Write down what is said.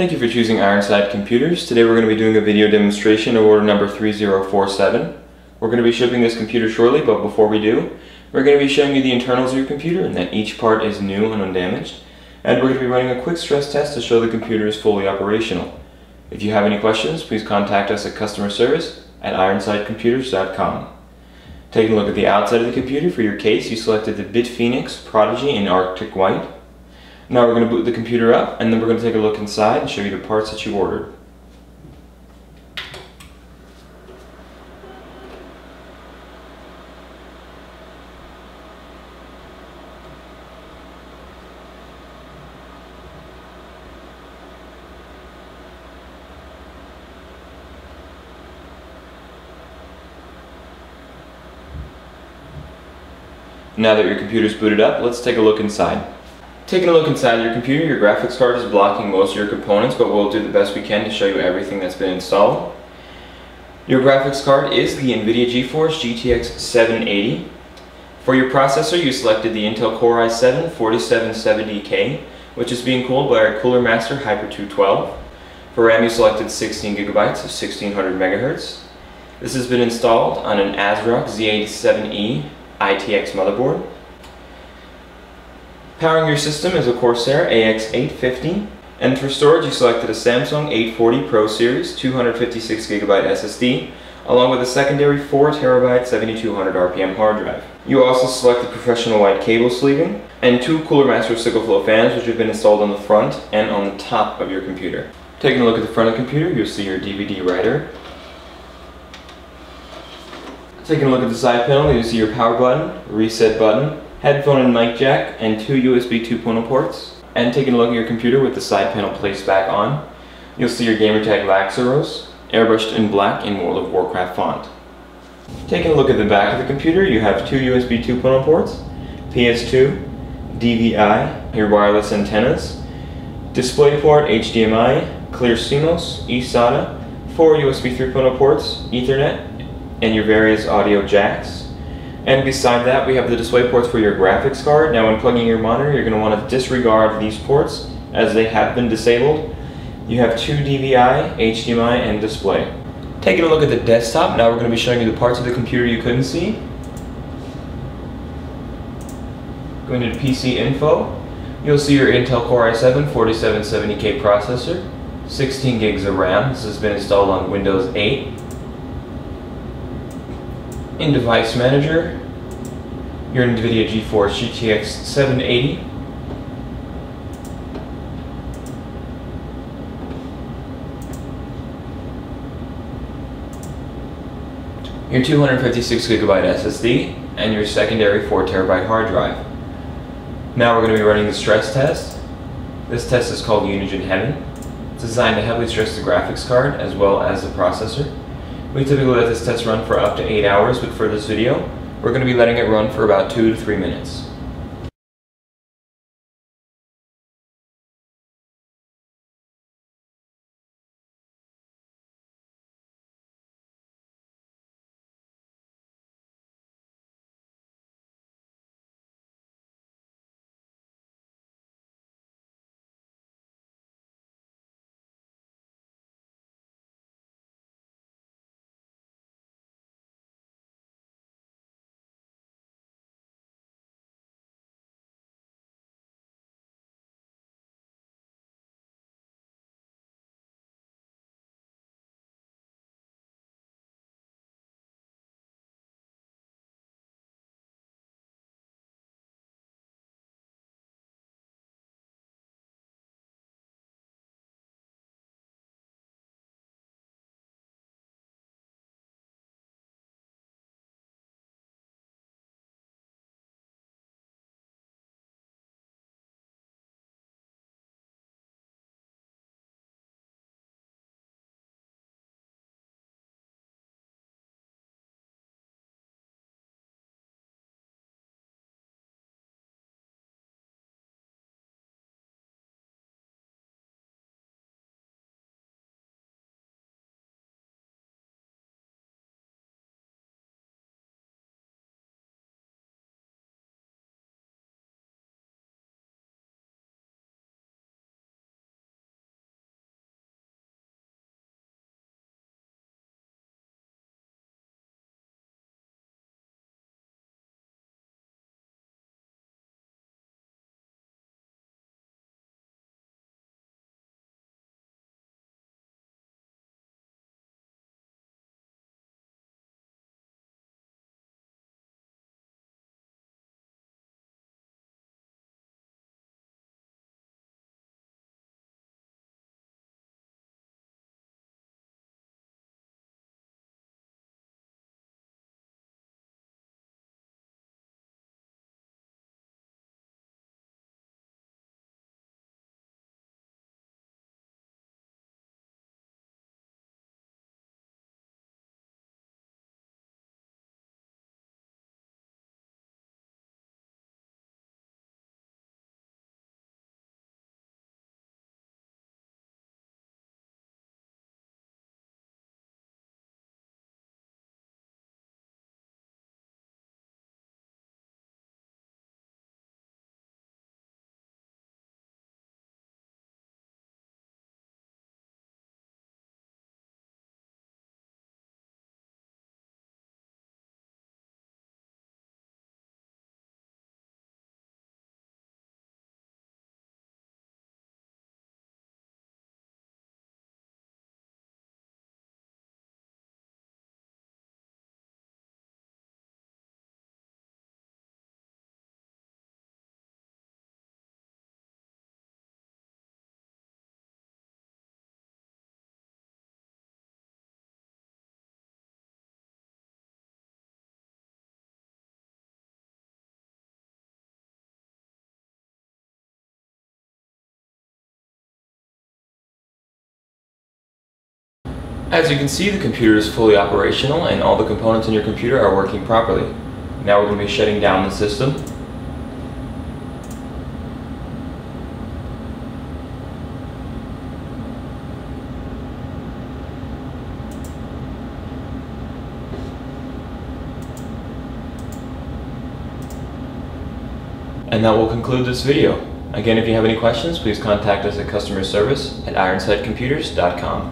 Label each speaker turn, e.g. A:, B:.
A: Thank you for choosing Ironside Computers. Today we're going to be doing a video demonstration of order number 3047. We're going to be shipping this computer shortly, but before we do, we're going to be showing you the internals of your computer and that each part is new and undamaged. And we're going to be running a quick stress test to show the computer is fully operational. If you have any questions, please contact us at customer service at ironsidecomputers.com. Taking a look at the outside of the computer, for your case you selected the BitFenix Prodigy in Arctic White. Now we're going to boot the computer up and then we're going to take a look inside and show you the parts that you ordered. Now that your computer's booted up, let's take a look inside. Taking a look inside your computer, your graphics card is blocking most of your components, but we'll do the best we can to show you everything that's been installed. Your graphics card is the NVIDIA GeForce GTX 780. For your processor, you selected the Intel Core i7 4770K, which is being cooled by our Cooler Master Hyper 212. For RAM, you selected 16 gigabytes of 1600 megahertz. This has been installed on an ASRock Z87E ITX motherboard. Powering your system is a Corsair AX850. And for storage, you selected a Samsung 840 Pro Series 256GB SSD, along with a secondary 4TB 7200 RPM hard drive. You also selected professional white cable sleeving, and two Cooler Master SickleFlow fans which have been installed on the front and on the top of your computer. Taking a look at the front of the computer, you'll see your DVD writer. Taking a look at the side panel, you'll see your power button, reset button, headphone and mic jack, and two USB 2.0 ports. And taking a look at your computer with the side panel placed back on, you'll see your gamertag Laxaros, airbrushed in black in World of Warcraft font. Taking a look at the back of the computer, you have two USB 2.0 ports, PS2, DVI, your wireless antennas, DisplayPort HDMI, clear CMOS, eSATA, four USB 3.0 ports, Ethernet, and your various audio jacks. And beside that, we have the display ports for your graphics card. Now when plugging your monitor, you're going to want to disregard these ports as they have been disabled. You have two DVI, HDMI, and display. Taking a look at the desktop, now we're going to be showing you the parts of the computer you couldn't see. Going to PC info, you'll see your Intel Core i7 4770K processor, 16 gigs of RAM. This has been installed on Windows 8 in Device Manager, your NVIDIA GeForce GTX 780. Your 256 gigabyte SSD and your secondary 4 terabyte hard drive. Now we're going to be running the stress test. This test is called Unigine Heaven. It's designed to heavily stress the graphics card as well as the processor. We typically let this test run for up to 8 hours, but for this video, we're going to be letting it run for about 2 to 3 minutes. As you can see, the computer is fully operational and all the components in your computer are working properly. Now we're going to be shutting down the system. And that will conclude this video. Again, if you have any questions, please contact us at customer service at ironsidecomputers.com.